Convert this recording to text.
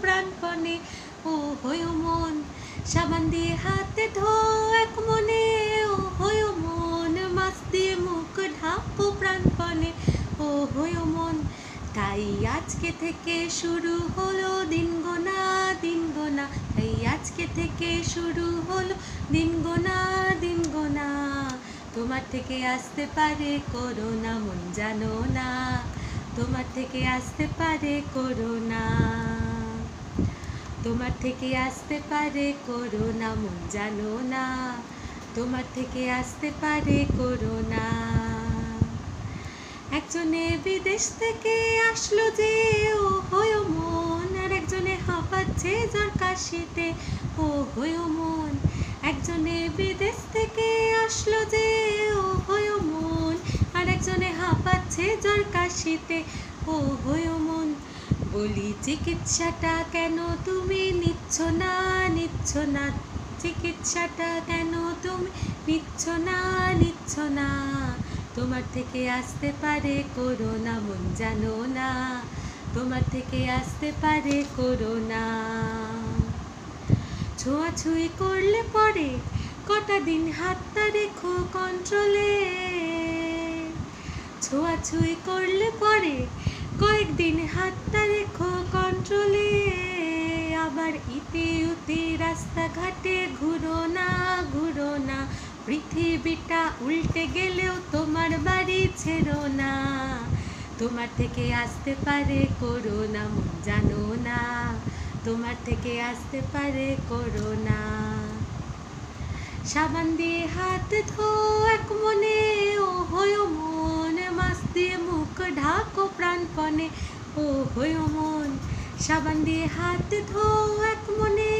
প্রাণপণে। ও হয় মন সাবান দিয়ে হাতে ধো এক মনে। ও হয় মন, মাছ দিয়ে মুখ ঢাকো প্রাণপণে। ও হয় মন, তাই আজকে থেকে শুরু হলো দিন গোনা দিন গোনা তাই আজকে থেকে শুরু হলো দিন গোনা দিন গোনা তোমার থেকে আসতে পারে করোনা, মন জানো না। তোমার থেকে আসতে পারে করোনা। তোমার থেকে আসতে পারে করোনা, মন জানো না। তোমার থেকে আসতে পারে করোনা। একজনে বিদেশ থেকে আসলো যে, ও হয় মন। আর একজনে হাঁপাচ্ছে জ্বর কাশিতে, ও হয় মন। একজনে বিদেশ থেকে একজনে হাঁপাচ্ছে জ্বর কাশিতে, ও হয় মন। বলি, চিকিৎসাটা কেন তুমি নিচ্ছ না নিচ্ছ না? চিকিৎসাটা কেন তুমি নিচ্ছ না নিচ্ছ না? তোমার থেকে আসতে পারে করোনা, মন জানো না। তোমার থেকে আসতে পারে করোনা। ছোঁয়াছুঁই করলে পরে, কটা দিন হাতটা রেখো কন্ট্রোলে ছোঁয়াছুঁই করলে পরে কয়েকদিন হাতটা রেখো কন্ট্রোলে আবার ইতি উতি রাস্তাঘাটে ঘুরো না ঘুরো না। পৃথিবীটা উল্টে গেলেও তোমার বাড়ি ছেড়ো না। তোমার থেকে আসতে পারে করোনা, মন জানো না। তোমার থেকে আসতে পারে করোনা। সাবান দিয়ে হাত ধো এক মনে ও হয় মন ঢাকো প্রাণপণে। ও হইও মন সাবান দিয়ে হাত ধো এক মনে।